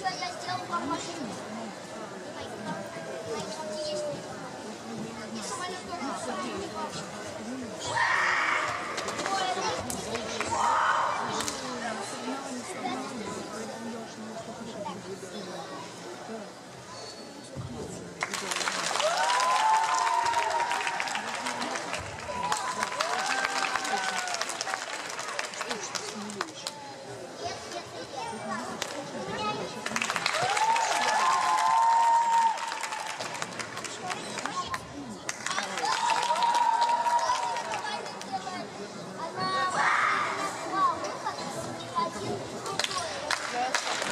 マジで?